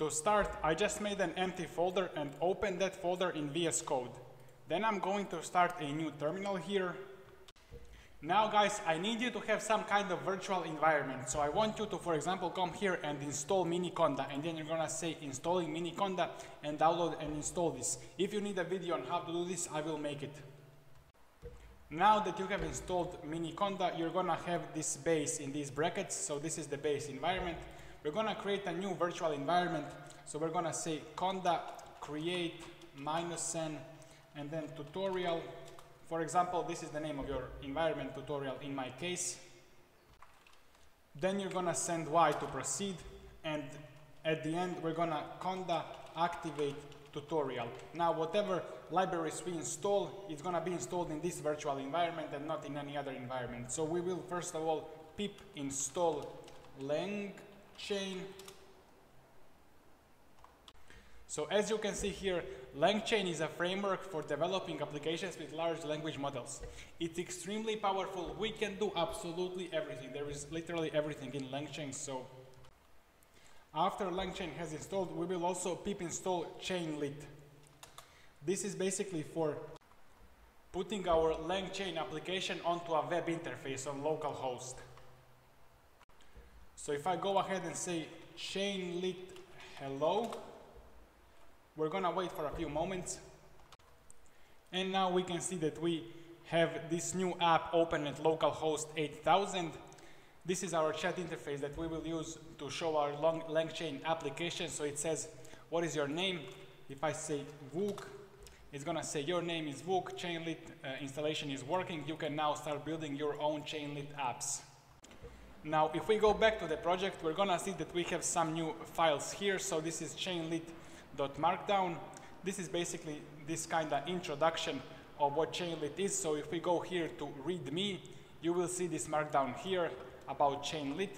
To start, I just made an empty folder and opened that folder in VS Code. Then I'm going to start a new terminal here. Now guys, I need you to have some kind of virtual environment. So I want you to, for example, come here and install Miniconda and then you're gonna say installing Miniconda and download and install this. If you need a video on how to do this, I will make it. Now that you have installed Miniconda, you're gonna have this base in these brackets. So this is the base environment. We're gonna create a new virtual environment. So we're gonna say conda create minus n and then tutorial. For example, this is the name of your environment tutorial in my case. Then you're gonna send y to proceed and at the end we're gonna conda activate tutorial. Now whatever libraries we install going to be installed in this virtual environment and not in any other environment. So we will first of all pip install LangChain. So as you can see here, LangChain is a framework for developing applications with large language models. It's extremely powerful. We can do absolutely everything. There is literally everything in LangChain. So after LangChain has installed, we will also pip install Chainlit. This is basically for putting our LangChain application onto a web interface on localhost. So if I go ahead and say chainlit hello, we're gonna wait for a few moments. And now we can see that we have this new app open at localhost 8000. This is our chat interface that we will use to show our long LangChain application. So it says, what is your name? If I say Vuk, it's gonna say your name is Vuk, Chainlit uh, installation is working. You can now start building your own Chainlit apps. Now, if we go back to the project, we're gonna see that we have some new files here. So this is chainlit.markdown. This is basically this kind of introduction of what Chainlit is. So if we go here to readme, you will see this markdown here about Chainlit.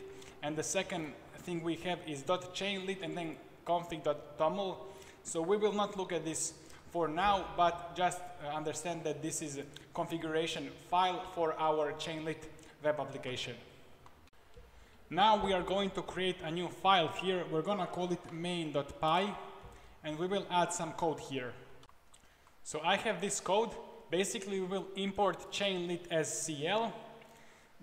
And the second thing we have is .chainlit and then config.toml. So we will not look at this for now, but just uh, understand that this is a configuration file for our Chainlit web application. Now we are going to create a new file here. We're going to call it main.py and we will add some code here. So I have this code. Basically, we will import chainlit as CL.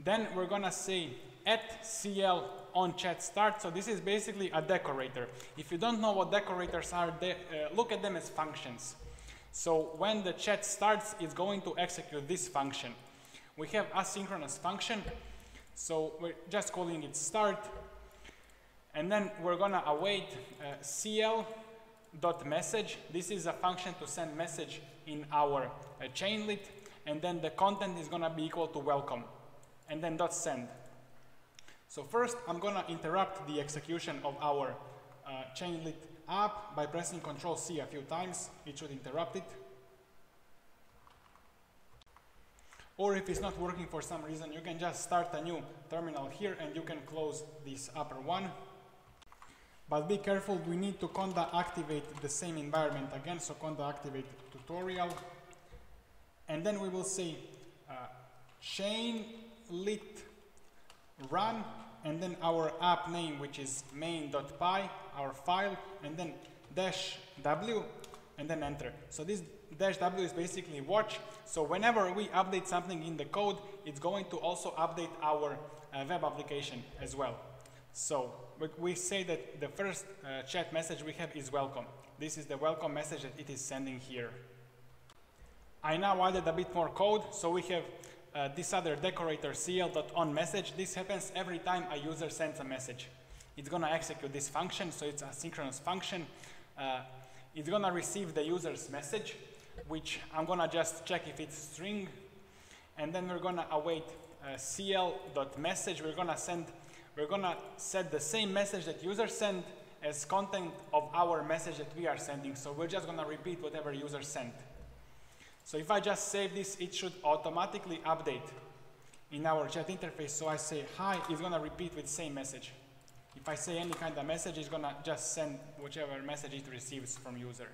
Then we're going to say at CL on chat start. So this is basically a decorator. If you don't know what decorators are, uh, look at them as functions. So when the chat starts, it's going to execute this function. We have asynchronous function. So we're just calling it start. And then we're going to await uh, CL dot message. This is a function to send message in our uh, chainlit. And then the content is going to be equal to welcome. And then dot send. So first, I'm going to interrupt the execution of our uh, chainlit app by pressing Control C a few times. It should interrupt it. Or if it's not working for some reason, you can just start a new terminal here and you can close this upper one. But be careful, we need to conda activate the same environment again. So conda activate tutorial. And then we will say uh, chain lit run and then our app name which is main.py our file and then dash w and then enter so this dash w is basically watch so whenever we update something in the code it's going to also update our uh, web application as well so we, say that the first uh, chat message we have is welcome this is the welcome message that it is sending here I now added a bit more code so we have uh, this other decorator cl.on message. This happens every time a user sends a message. It's going to execute this function, so it's a synchronous function. Uh, it's going to receive the user's message, which I'm going to just check if it's string. And then we're going to await uh, cl.message. We're going to send, we're going to set the same message that user sent as content of our message that we are sending. So we're just going to repeat whatever user sent. So if I just save this, it should automatically update in our chat interface. So I say hi, it's gonna repeat with same message. If I say any kind of message, it's gonna just send whichever message it receives from user.